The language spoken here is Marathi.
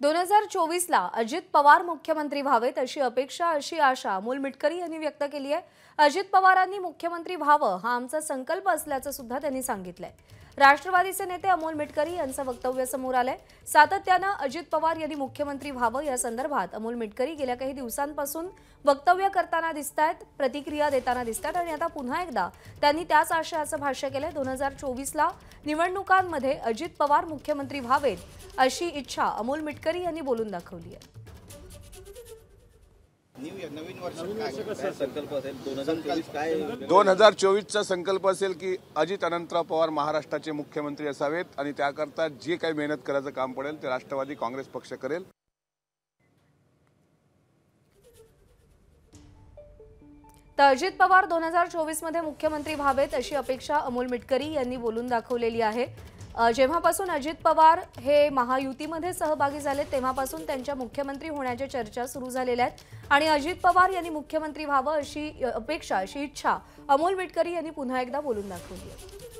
दोन हजार चोवीसला अजित पवार मुख्यमंत्री व्हावेत अशी अपेक्षा अशी आशा अमोल मिटकरी यांनी व्यक्त केली आहे. अजित पवारांनी मुख्यमंत्री व्हावं हा आमचा संकल्प असल्याचं सुद्धा त्यांनी सांगितलंय. राष्ट्रवादीचे नेते अमोल मिटकरी यांचं वक्तव्य समोर आलंय. सातत्यानं अजित पवार यांनी मुख्यमंत्री व्हावं या संदर्भात अमोल मिटकरी गेल्या काही दिवसांपासून वक्तव्य करताना दिसत आहेत प्रतिक्रिया देताना दिसत आहेत आणि आता पुन्हा एकदा त्यांनी त्याच आशयाचं भाष्य केलंय. दोन हजार चोवीसला निवडणुकांमध्ये अजित पवार मुख्यमंत्री व्हावेत अशी इच्छा अमोल मिटकरी यांनी बोलून दाखवली आहे. दोन हजार चोवीसचा संकल्प असेल की अजित अनंतराव पवार महाराष्ट्राचे मुख्यमंत्री असावेत आणि त्याकरता जे काही मेहनत करायचं काम पडेल ते राष्ट्रवादी काँग्रेस पक्ष करेल. तर अजित पवार दोन हजार चोवीसमध्ये मुख्यमंत्री व्हावेत अशी अपेक्षा अमोल मिटकरी यांनी बोलून दाखवलेली आहे. जेव्हापासून अजित पवार हे महायुतीमध्ये सहभागी झाले तेव्हापासून त्यांच्या मुख्यमंत्री होण्याच्या चर्चा सुरू झालेल्या आहेत. आणि अजित पवार यांनी मुख्यमंत्री व्हावं अशी अपेक्षा अशी इच्छा अमोल मिटकरी यांनी पुन्हा एकदा बोलून दाखवली आहे.